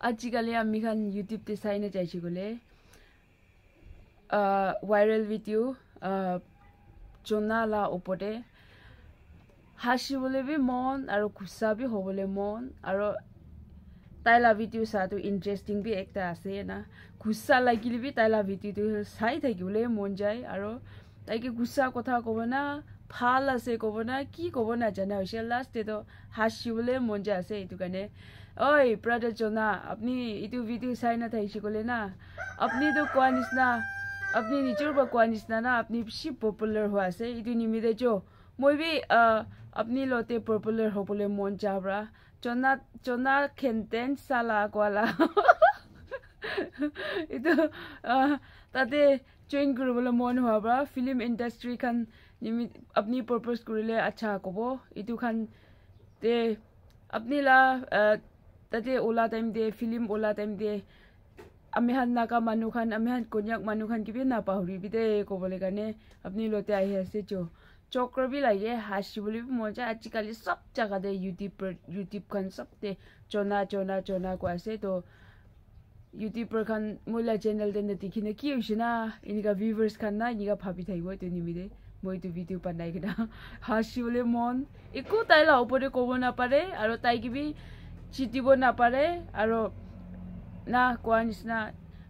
আজিকালি আমি খান ইউটিউবতে চাই নাযাইছোঁ গ'লে ভাইৰেল ভিডিঅ' জনালা ওপৰতে হাঁচিবলৈ বি মন আৰু ঘোচা বি হ'বলৈ মন আৰু তাইলা ভিডিঅ' চোৱাটো ইণ্টাৰেষ্টিং বি একটা আছে না ঘোচা লাগিলে বি তাইলা ভিডিঅ'টো চাই থাকিবলৈ মন যায় আৰু তাইকে ঘোচা কথা ক'ব না ভাল আছে ক'ব না কি ক'ব নাজানা হৈছে লাষ্টেতো হাঁচিবলৈ মন যায় আছে এইটো কাৰণে ঐ ব্ৰাদাৰ জনা আপুনি এইটো ভিডিঅ' চাই নাথাকিছে ক'লে না আপুনিতো কোৱা নিচিনা আপুনি নিজৰ পৰা কোৱা নিচিনা না আপুনি বেছি পপুলাৰ হোৱা আছে এইটো নিমিতে য মই বি আপুনি লওঁতে পপুলাৰ হ'বলৈ মন যাবৰা জনা জনা খেনটেন চালা কোৱালা এইটো তাতে জইন কৰিবলৈ মন হোৱা পৰা ফিল্ম ইণ্ডাষ্ট্ৰীখন নিমি আপুনি পাৰপ'জ কৰিলে আচ্ছা ক'ব। এইটো খান তে আপুনি লা তাতে ওলা টাইম দে ফিল্ম ওলা টাইম দে আমি হান নাকা মানুহ খান আমি হান কন্যাক মানুহ খান কিবি নাপাহৰিবি দে ক'বলৈ কাৰণে আপুনি লতে আহি আছে চ। চক্ৰ বি লাগে হাঁচিবলৈ মন যায় আজিকালি চব জেগাতে ইউটিউবৰ ইউটিউবখন চবতে জনা জনা জনা কৈ আছে। তো ইউটিউবাৰখন মইলা চেনেলতে নেদেখিনে কি হৈছে না এনেকুৱা ভিউৱাৰ্ছ খান না এনেকুৱা ভাবি থাকিব এইটো নিমিতে মই এইটো ভিডিঅ' বনাই কিনা হাঁচিবলৈ মন একো তাই লা ওপৰতে ক'ব নাপাৰে আৰু তাই কিবি চিটিব নাপাৰে আৰু না কোৱা নিচিনা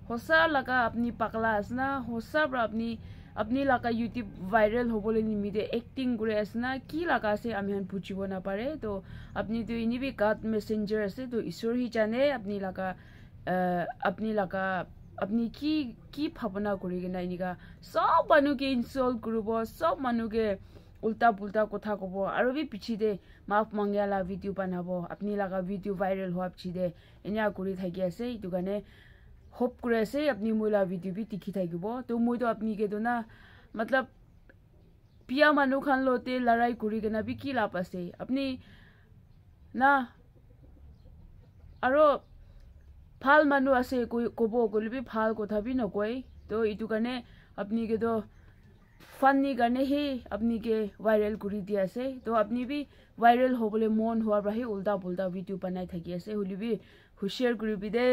সঁচা লগা আপুনি পাকলা আছে না সঁচা পৰা আপুনি আপুনি লগা ইউটিউব ভাইৰেল হ'বলৈ নিমিতে এক্টিং কৰি আছে না কি লগা আছে আমি বুজিব নাপাৰে তো আপুনিতো এনেবি গাত মেছেঞ্জাৰ আছে তো ঈশ্বৰ সি জানে আপুনি লগা আপুনি লগা আপুনি কি কি ভাৱনা কৰি কিনে এনেকুৱা চব মানুহকে ইনচল্ট কৰিব চব মানুহকে উল্টা পুল্টা কথা ক'ব আৰু বি পিছিতে মাফ মাংগিয়ালা ভিডিঅ' বনাব আপুনি লগা ভিডিঅ' ভাইৰেল হোৱা পিছিতে এনেকুৱা কৰি থাকি আছে এইটো কাৰণে হোপ কৰি আছে আপুনি মহিলা ভিডিঅ' বি টিকি থাকিব তো মইতো আপুনি কেতো না মতলব পিয়া মানুহ খান লওঁতে লৰাই কৰি কিনে বি কি লাভ আছে আপুনি না আৰু ভাল মানুহ আছে ক'ব গ'লে বি ভাল কথা বি নকয় তো এইটো কাৰণে আপুনি কেতো ফানি কাৰণে সেই আপুনিকে ভাইৰেল কৰি দি আছে তো আপুনি বি ভাইৰেল হ'বলৈ মন হোৱাৰ পৰাহে উল্টা পুল্টা ভিডিঅ' বনাই থাকি আছে হ'লে বি হুচিয়াৰ কৰিবি দে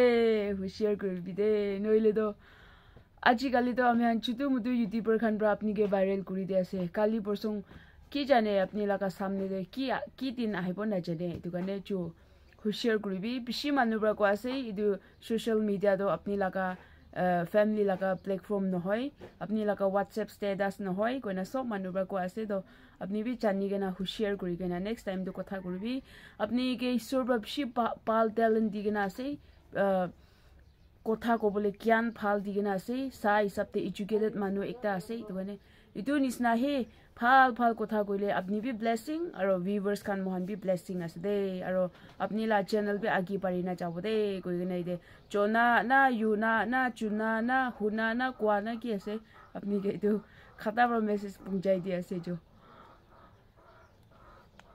হুচিয়াৰ কৰিবি দে নহ'লেতো আজিকালিতো আমি চুটো মুটো ইউটিউবৰ খান পৰা আপুনিকে ভাইৰেল কৰি দি আছে কালি পৰচোন কি জানে আপুনি লগা চামনে কি কি দিন আহিব নাজানে এইটো কাৰণে চু হুচিয়াৰ কৰিবি বেছি মানুহৰ পৰা কোৱা আছে এইটো ছ'চিয়েল মিডিয়াটো আপুনি লগা ফেমিলি লগা প্লেটফৰ্ম নহয় আপুনি লগা হোৱাটছএপ ষ্টেটাছ নহয় কইনা চব মানুহৰ পৰা কোৱা আছে তো আপুনি বি জানি কেনে হুচিয়াৰ কৰি কেনে নেক্সট টাইমটো কথা কৰিবি আপুনি কি ঈশ্বৰৰ পৰা বেছি ভাল টেলেণ্ট দি কেনে আছে কথা ক'বলৈ জ্ঞান ভাল দি কেনে আছে চাহ হিচাপতে এডুকেটেড মানুহ একটা আছে এইটো কাৰণে এইটো নিচিনা সেই ভাল ভাল কথা কৈলে আপুনি বি ব্লেছিং আৰু ভিউৱাৰ্ছ খান মহান বি ব্লেছিং আছে দেই আৰু আপুনি লা চেনেল বি আগি পাৰি না যাব দেই কৈ কিনে দে জনা না ইউনা না চুনা না শুনা না কোৱা না কি আছে আপুনি এইটো খাতা পৰা মেছেজ পহুচাই দি আছে এইটো